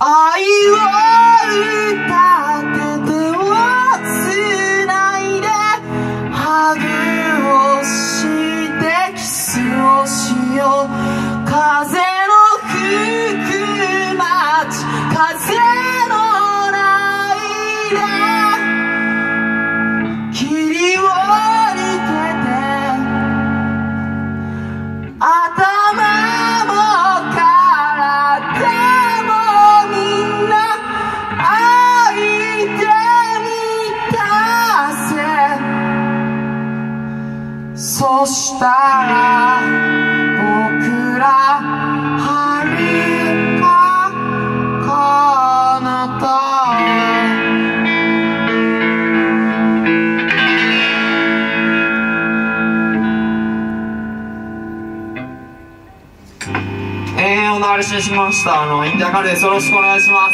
Are you? ましたあのインターカレーでよろしくお願いします。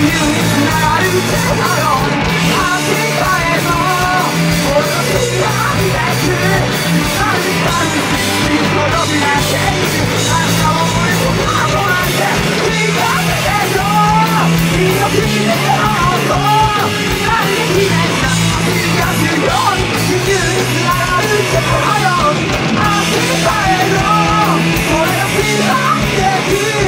I don't, I keep fighting on, for every heart that you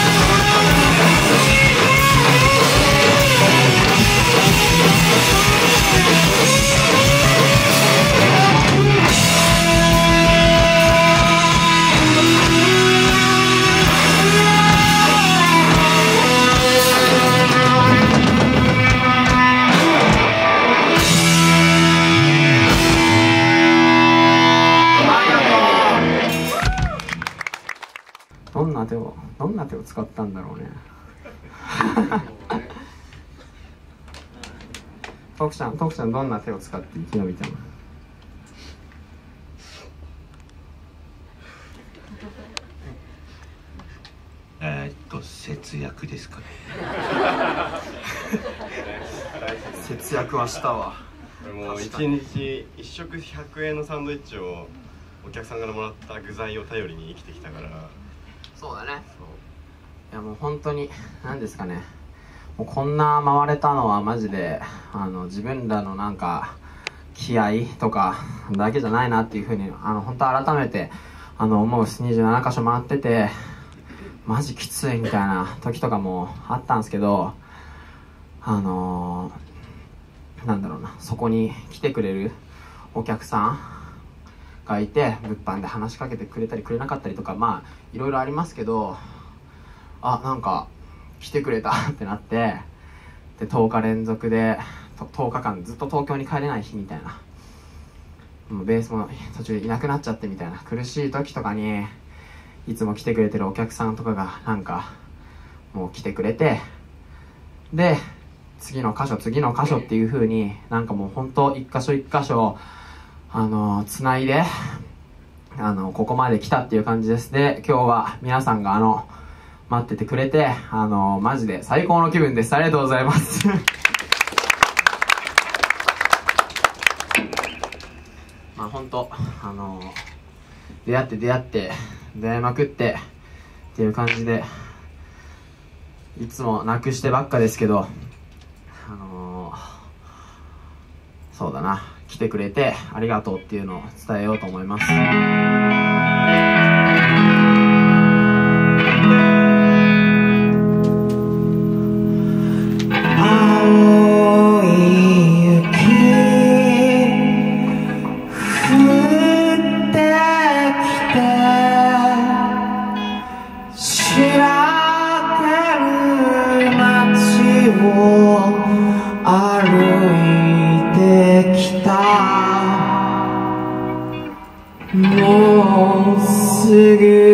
を使ったんだろうね。徳ちゃん徳ちゃんどんな手を使って生き延びたの？えーっと節約ですかね。節約はしたわ。もう一日一食100円のサンドイッチをお客さんからもらった具材を頼りに生きてきたから。そうだねいやもう本当に何ですかね。もうこんな回れたのはマジであの自分らのなんか気合とかだけじゃないなっていうふうにあの本当改めてあの思う27箇所回っててマジきついみたいな時とかもあったんですけどあの、なんだろうなそこに来てくれるお客さんがいて物販で話しかけてくれたりくれなかったりとかまあいろいろありますけどあなんか来てくれたってなってで10日連続で10日間ずっと東京に帰れない日みたいな。もうベースも途中でいなくなっちゃってみたいな。苦しい時とかにいつも来てくれてるお客さんとかがなんかもう来てくれてで次の箇所次の箇所っていう風になんかもう本当一箇所一箇所あのつないであのここまで来たっていう感じです。で今日は皆さんがあの待っててくれてあのマジで最高の気分です。ありがとうございます。まあ本当あの出会って出会って出会いまくってっていう感じでいつもなくしてばっかですけどあのそうだな。来てくれてありがとうっていうのを伝えようと思います。すぐ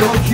ら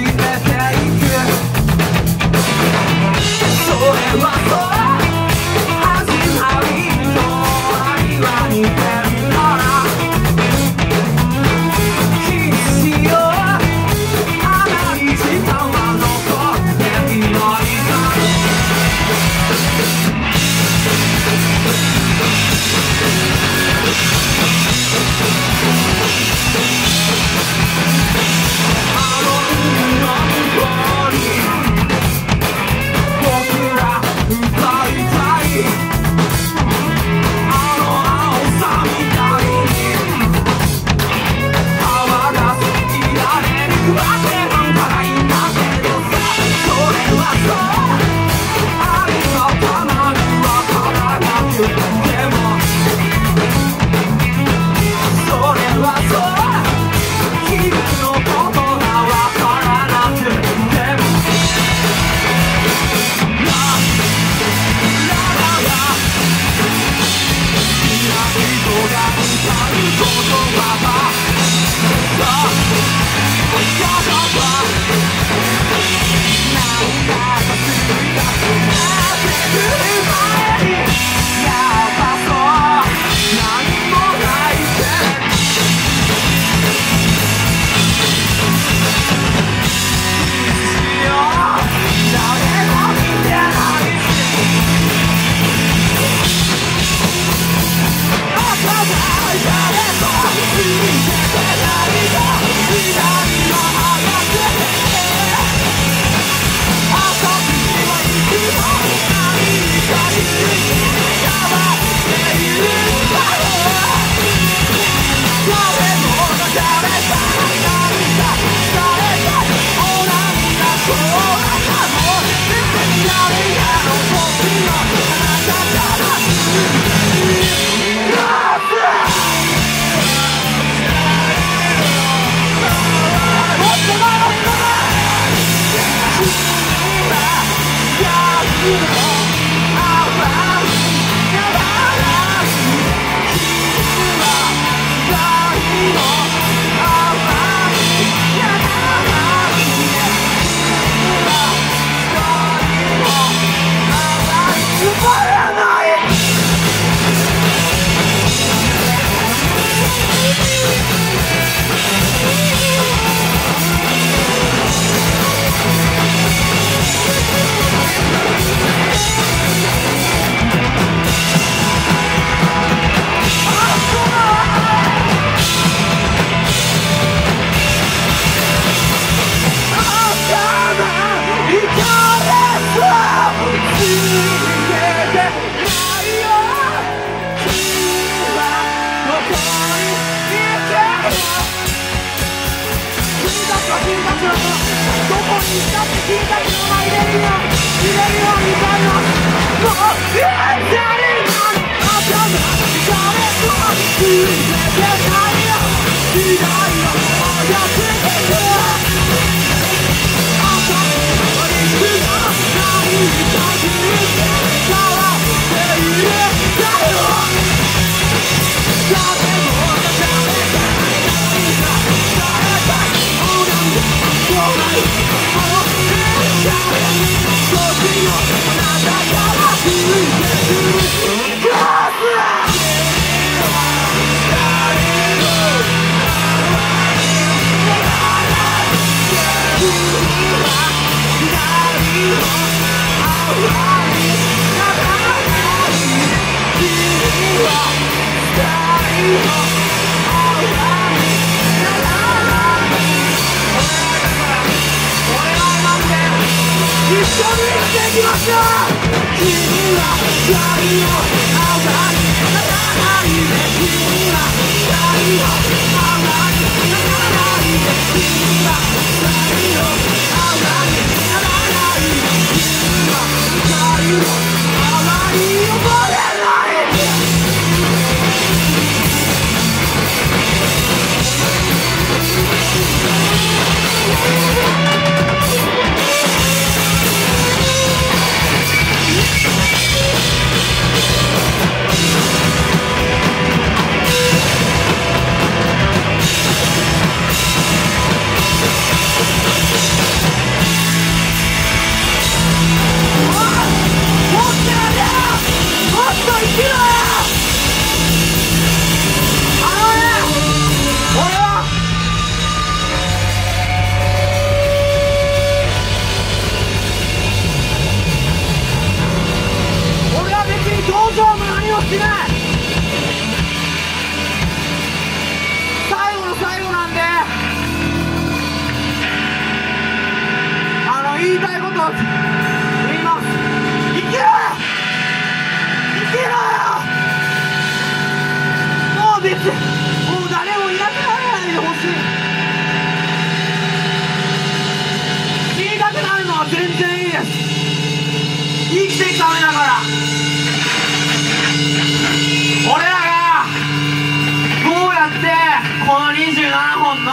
27本の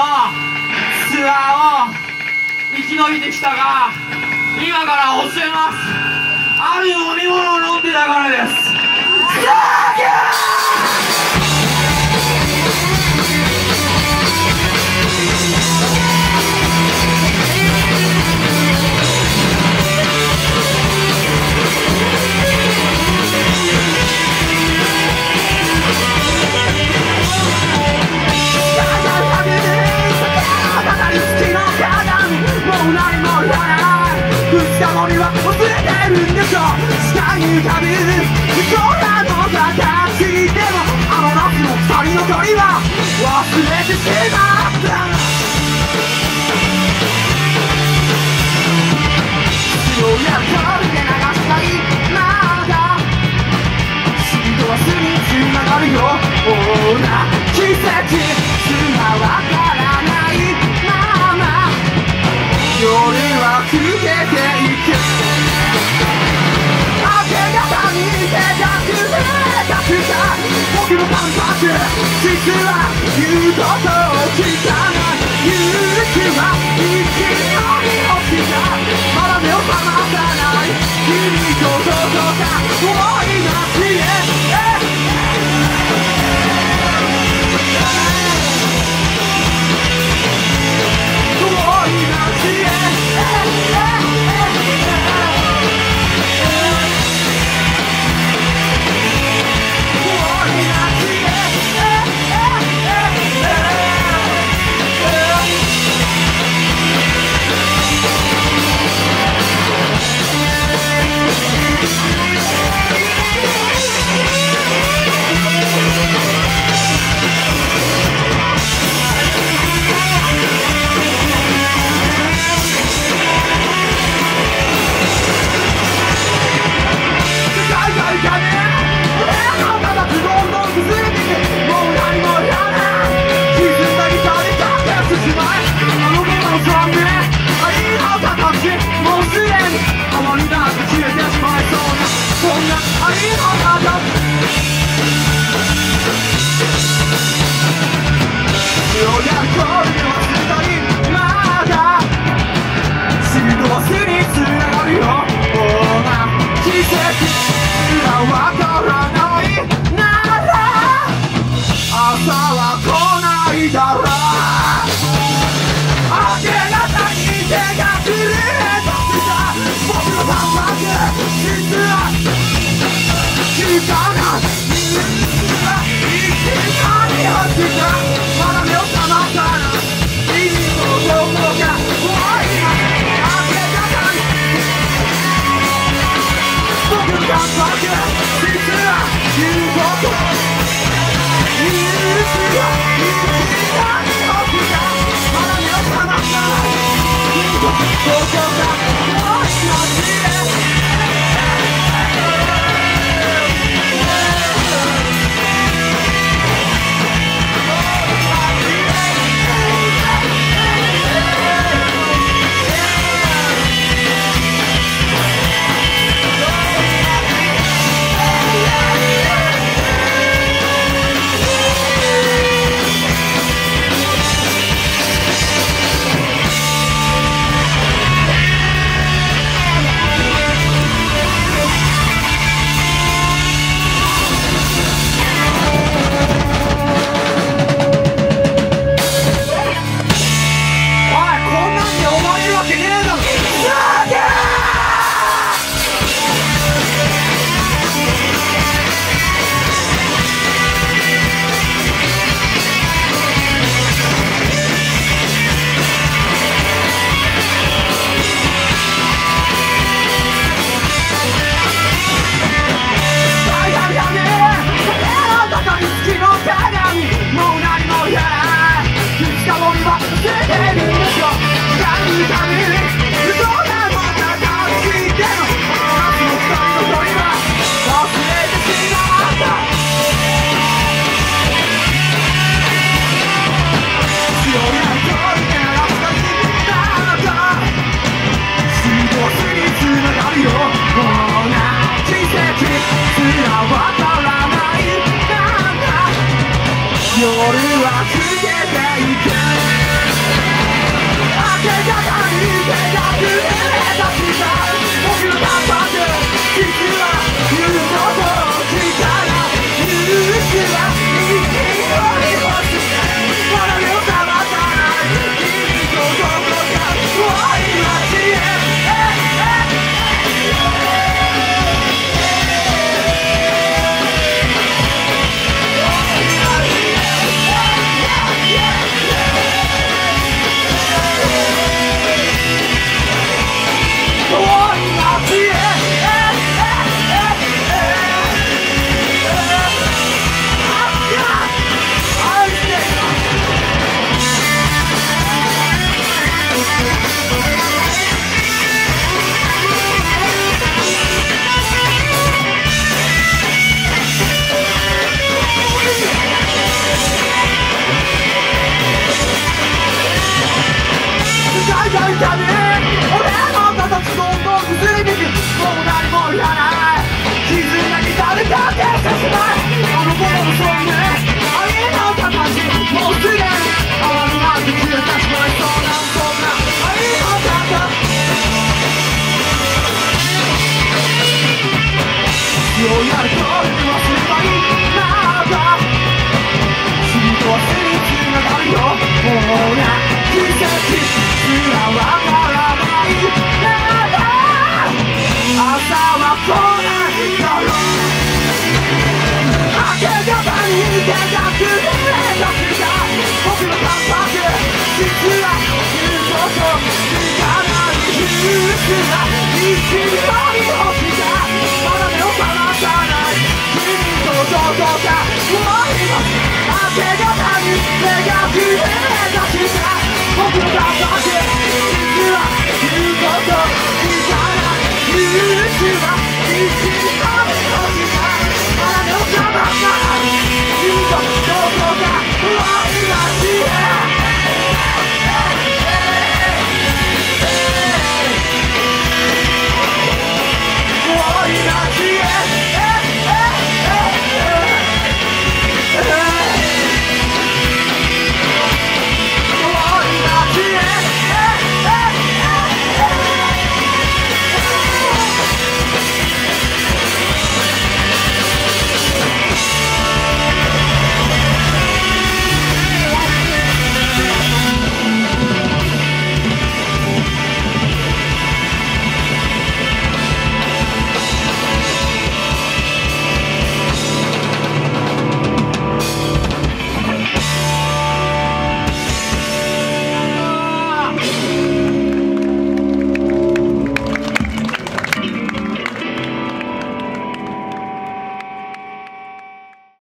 ツアーを生き延びてきたが今から教えます。ある飲み物を飲んでたからです。サーキュ忘れてしまった。強いやつで流した。いまだシートは巣につながるよオーナー奇跡すらわかは更けていく明け方に手がくれたくた僕の感覚実は言うことを聞かない勇気は生きように起きた。まだ目を覚まさない。君とどこか。方に手が崩れ出した。僕の感覚